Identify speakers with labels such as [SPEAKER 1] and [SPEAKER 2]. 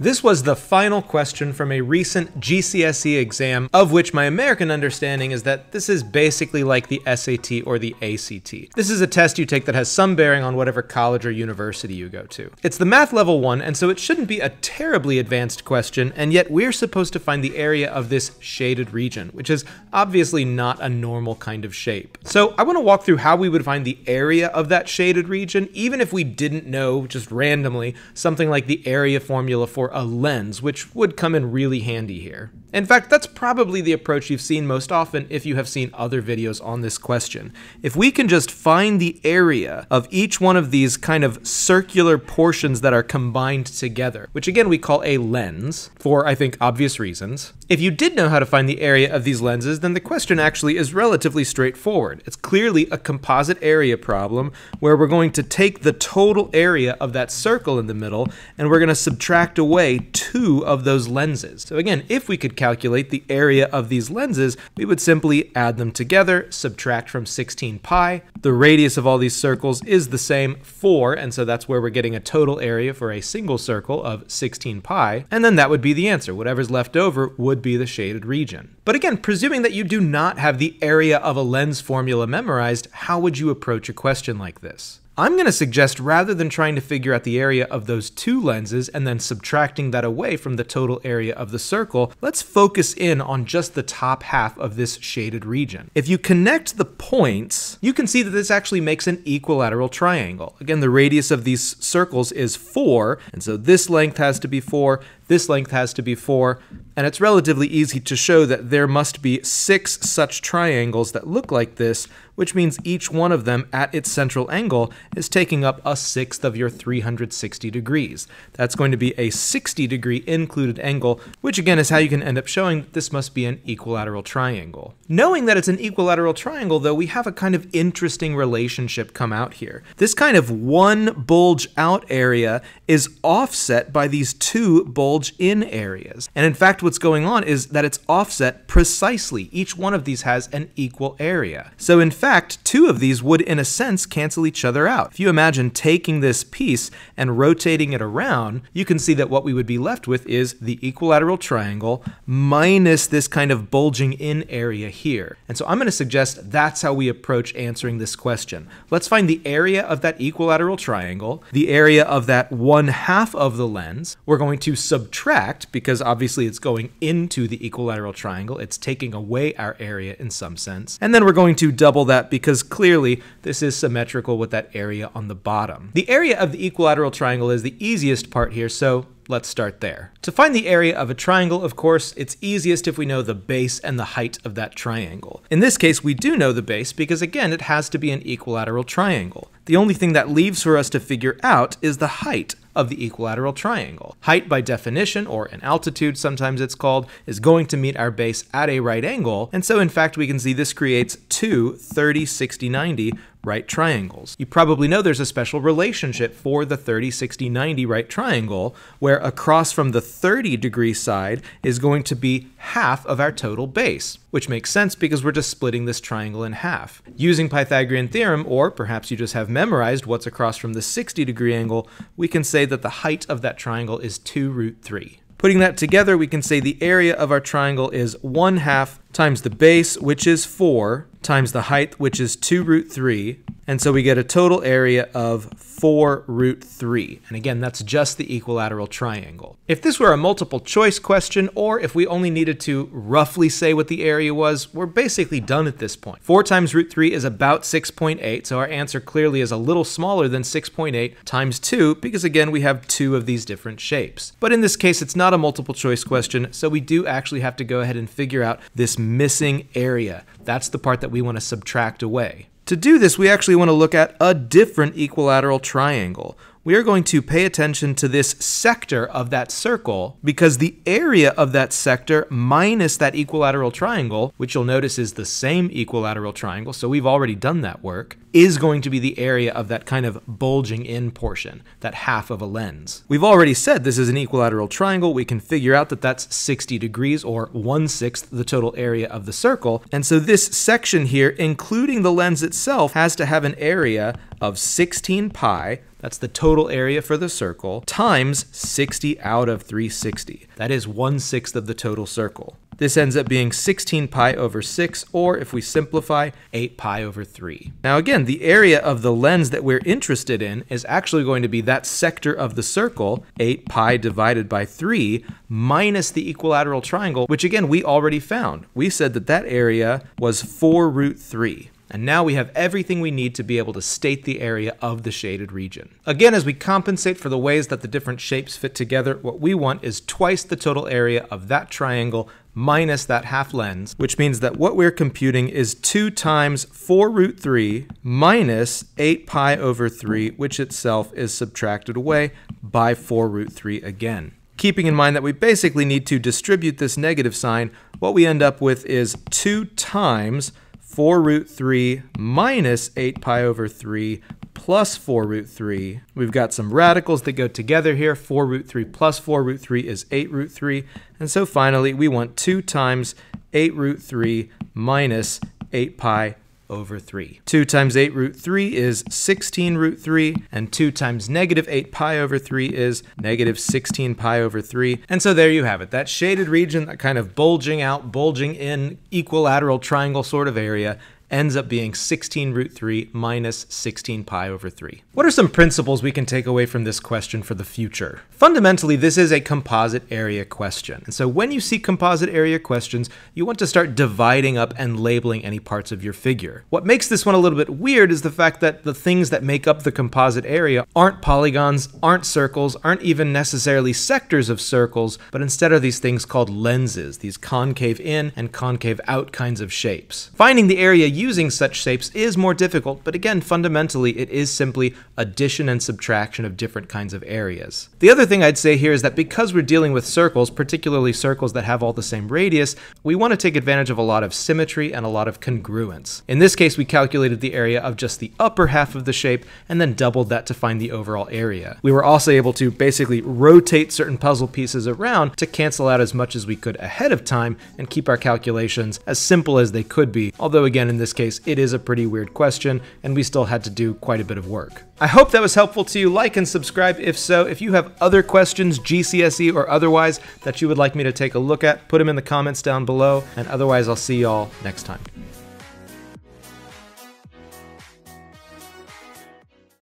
[SPEAKER 1] This was the final question from a recent GCSE exam, of which my American understanding is that this is basically like the SAT or the ACT. This is a test you take that has some bearing on whatever college or university you go to. It's the math level one, and so it shouldn't be a terribly advanced question, and yet we're supposed to find the area of this shaded region, which is obviously not a normal kind of shape. So I want to walk through how we would find the area of that shaded region, even if we didn't know just randomly something like the area formula for a lens, which would come in really handy here. In fact, that's probably the approach you've seen most often if you have seen other videos on this question. If we can just find the area of each one of these kind of circular portions that are combined together, which again we call a lens, for I think obvious reasons. If you did know how to find the area of these lenses, then the question actually is relatively straightforward. It's clearly a composite area problem where we're going to take the total area of that circle in the middle and we're going to subtract away two of those lenses. So again, if we could calculate the area of these lenses, we would simply add them together, subtract from 16 pi. The radius of all these circles is the same, 4, and so that's where we're getting a total area for a single circle of 16 pi, and then that would be the answer. Whatever's left over would be the shaded region. But again, presuming that you do not have the area of a lens formula memorized, how would you approach a question like this? I'm going to suggest rather than trying to figure out the area of those two lenses and then subtracting that away from the total area of the circle, let's focus in on just the top half of this shaded region. If you connect the points, you can see that this actually makes an equilateral triangle. Again, the radius of these circles is 4, and so this length has to be 4, this length has to be 4, and it's relatively easy to show that there must be six such triangles that look like this, which means each one of them at its central angle is taking up a sixth of your 360 degrees. That's going to be a 60 degree included angle, which again is how you can end up showing that this must be an equilateral triangle. Knowing that it's an equilateral triangle, though, we have a kind of interesting relationship come out here. This kind of one bulge out area is offset by these two bulge bulge in areas. And in fact, what's going on is that it's offset precisely. Each one of these has an equal area. So in fact, two of these would in a sense cancel each other out. If you imagine taking this piece and rotating it around, you can see that what we would be left with is the equilateral triangle minus this kind of bulging in area here. And so I'm going to suggest that's how we approach answering this question. Let's find the area of that equilateral triangle, the area of that one half of the lens. We're going to subtract subtract because obviously it's going into the equilateral triangle. It's taking away our area in some sense. And then we're going to double that because clearly this is symmetrical with that area on the bottom. The area of the equilateral triangle is the easiest part here, so let's start there. To find the area of a triangle, of course, it's easiest if we know the base and the height of that triangle. In this case, we do know the base because, again, it has to be an equilateral triangle. The only thing that leaves for us to figure out is the height of the equilateral triangle. Height by definition, or an altitude sometimes it's called, is going to meet our base at a right angle, and so in fact we can see this creates two 30, 60, 90 right triangles. You probably know there's a special relationship for the 30, 60, 90 right triangle, where across from the 30 degree side is going to be half of our total base, which makes sense because we're just splitting this triangle in half. Using Pythagorean theorem, or perhaps you just have memorized what's across from the 60 degree angle, we can say that the height of that triangle is 2 root 3. Putting that together, we can say the area of our triangle is 1 half times the base, which is 4, times the height, which is 2 root 3, and so we get a total area of 4 root 3. And again, that's just the equilateral triangle. If this were a multiple choice question, or if we only needed to roughly say what the area was, we're basically done at this point. 4 times root 3 is about 6.8, so our answer clearly is a little smaller than 6.8 times 2, because again, we have two of these different shapes. But in this case, it's not a multiple choice question, so we do actually have to go ahead and figure out this missing area. That's the part that we want to subtract away. To do this, we actually want to look at a different equilateral triangle we are going to pay attention to this sector of that circle because the area of that sector minus that equilateral triangle, which you'll notice is the same equilateral triangle, so we've already done that work, is going to be the area of that kind of bulging in portion, that half of a lens. We've already said this is an equilateral triangle. We can figure out that that's 60 degrees or 1 sixth the total area of the circle. And so this section here, including the lens itself, has to have an area of 16 pi that's the total area for the circle, times 60 out of 360. That is 1 sixth of the total circle. This ends up being 16 pi over 6, or if we simplify, 8 pi over 3. Now again, the area of the lens that we're interested in is actually going to be that sector of the circle, 8 pi divided by 3, minus the equilateral triangle, which again, we already found. We said that that area was 4 root 3. And now we have everything we need to be able to state the area of the shaded region. Again, as we compensate for the ways that the different shapes fit together, what we want is twice the total area of that triangle minus that half lens, which means that what we're computing is 2 times 4 root 3 minus 8 pi over 3, which itself is subtracted away by 4 root 3 again. Keeping in mind that we basically need to distribute this negative sign, what we end up with is 2 times 4 root 3 minus 8 pi over 3 plus 4 root 3. We've got some radicals that go together here. 4 root 3 plus 4 root 3 is 8 root 3. And so finally, we want 2 times 8 root 3 minus 8 pi over 3. 2 times 8 root 3 is 16 root 3, and 2 times negative 8 pi over 3 is negative 16 pi over 3. And so there you have it, that shaded region, that kind of bulging out, bulging in, equilateral triangle sort of area, ends up being 16 root 3 minus 16 pi over 3. What are some principles we can take away from this question for the future? Fundamentally, this is a composite area question. And so when you see composite area questions, you want to start dividing up and labeling any parts of your figure. What makes this one a little bit weird is the fact that the things that make up the composite area aren't polygons, aren't circles, aren't even necessarily sectors of circles, but instead are these things called lenses, these concave in and concave out kinds of shapes. Finding the area using such shapes is more difficult, but again, fundamentally, it is simply addition and subtraction of different kinds of areas. The other thing I'd say here is that because we're dealing with circles, particularly circles that have all the same radius, we want to take advantage of a lot of symmetry and a lot of congruence. In this case, we calculated the area of just the upper half of the shape and then doubled that to find the overall area. We were also able to basically rotate certain puzzle pieces around to cancel out as much as we could ahead of time and keep our calculations as simple as they could be, although again in this this case, it is a pretty weird question, and we still had to do quite a bit of work. I hope that was helpful to you. Like and subscribe if so. If you have other questions, GCSE or otherwise, that you would like me to take a look at, put them in the comments down below, and otherwise I'll see y'all next time.